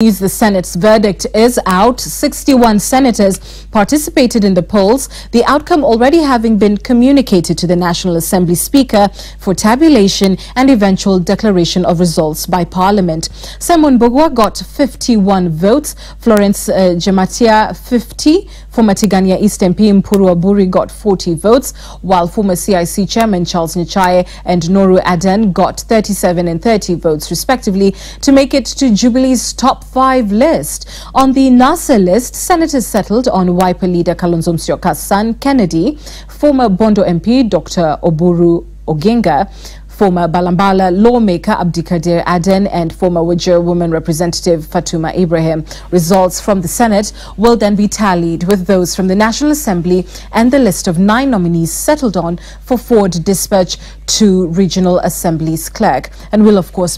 The Senate's verdict is out. 61 senators participated in the polls, the outcome already having been communicated to the National Assembly Speaker for tabulation and eventual declaration of results by Parliament. Simon Mbugua got 51 votes, Florence uh, Jematia 50, former Tigania East MP Mpuru Aburi got 40 votes, while former CIC Chairman Charles Nyachae and Noru Aden got 37 and 30 votes respectively to make it to Jubilee's top five list. On the NASA list, senators settled on Wiper leader Kalonzo Musyoka's son, Kennedy, former Bondo MP Dr. Oburu Oginga, former Balambala lawmaker Abdikadir Aden and former Wajir woman representative Fatuma Ibrahim. Results from the Senate will then be tallied with those from the National Assembly and the list of nine nominees settled on for forward dispatch to Regional Assembly's clerk and will of course